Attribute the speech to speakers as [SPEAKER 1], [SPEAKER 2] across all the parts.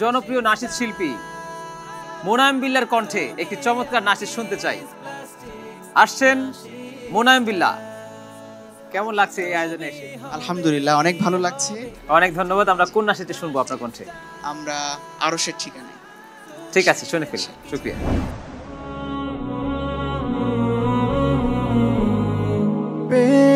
[SPEAKER 1] জনপ্রিয় নাসিদ শিল্পী মোনায়ম বিল্লার কণ্ঠে একটি চমৎকার নাসিদ শুনতে চাই। আসছেন মোনায়েম বিল্লা। কেমন লাগছে এই আয়োজনে এসে?
[SPEAKER 2] আলহামদুলিল্লাহ অনেক ভালো লাগছে।
[SPEAKER 1] অনেক ধন্যবাদ আমরা কোন নাসিদটি শুনব আপনার কণ্ঠে?
[SPEAKER 2] আমরা আরশের ঠিকানায়।
[SPEAKER 1] ঠিক আছে শুনে ফেলি শুক্রিয়া।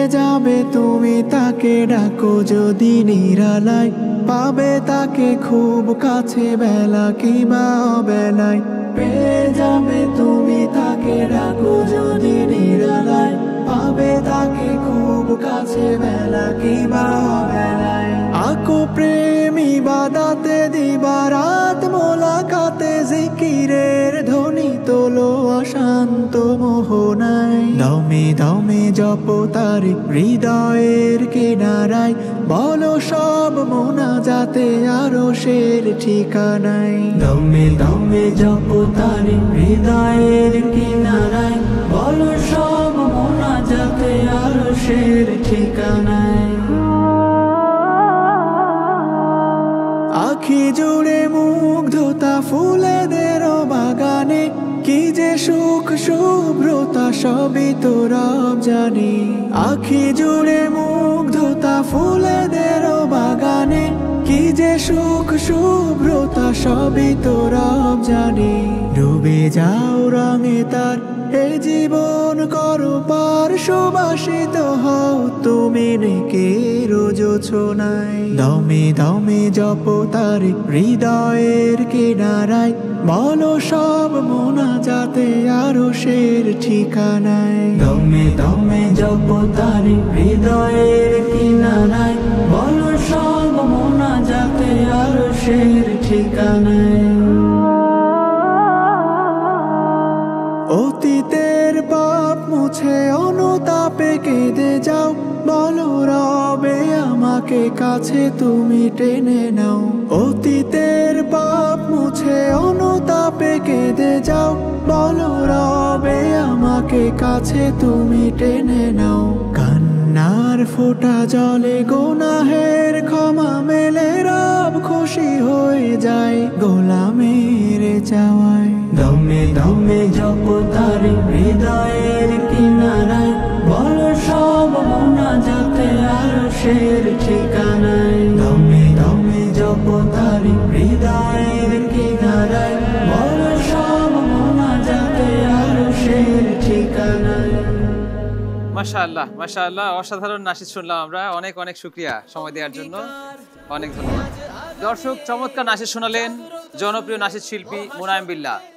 [SPEAKER 3] যাবে তুমি তাকে ডাকো যদি নিরালায়। পাবে তাকে খুব কাছে বেলা কিবা বেলায় পেয়ে যাবে তুমি তাকে ডাকো যদি নিরালায়। পাবে তাকে খুব কাছে বেলা কিবা বেলায় আকো প্রেমী বাদাতে দিবা দমে দমে জপ তার হৃদয়ের কিনারায়। বলো সব মোনা যাতে আরও শের ঠিকানায়। দমে দমে জপ তার হৃদয়ের কিনারায়। বলো সব মোনা যাতে আরও শের ঠিকানায়। আখি জুড়ে মুগ্ধতা ফুলেদের বাগানে, কি যে সুখ শুভ্রতা সবই তো রব জানে। আখি জুড়ে মুগ্ধতা ফুলেদের বাগানে, কি যে সুখ শুভ্রতা সবই তো রব জানে। ডুবে যাও রঙে তার, এ জীবন করো পার। সুবাসিত হও তুমি নেকে রোজ ছোনাই দমে দমে জপ তার হৃদয়ের কিনারায়। বলো সব মোনা যাতে আরও শের ঠিকানায়। দমে দমে জপ তার হৃদয়ের কিনারায়। বলো সব মোনা যাতে আরও শের ঠিকানায়। অতীতের পাপ মুছে অনুতাপে কেঁদে যাও। বলো রবে আমাকে কাছে, তুমি টেনে নাও। অতীতের পাপ মুছে, অনুতাপে কেঁদে যাও। বলো রবে আমাকে কাছে, তুমি টেনে নাও। কান্নার ফোঁটা জলে গোনাহের ক্ষমা মেলে, রব খুশি হয়ে যায় গোলামের চাওয়ায়। দমে দমে জপ তার হৃদয়ের শের ঠিকানায়। দমে দমে জপ তার হৃদয়ের কিনারায়। বল সব মোনা যাতে আর শের ঠিকানায়।
[SPEAKER 1] মাশা আল্লাহ মাশা আল্লাহ অসাধারণ নাসিদ শুনলাম আমরা। অনেক অনেক শুক্রিয়া সময় দেওয়ার জন্য। অনেক ধন্যবাদ। দর্শক চমৎকার নাসিদ শোনালেন। জনপ্রিয় নাসিদ শিল্পী মোনায়েম বিল্লাহ।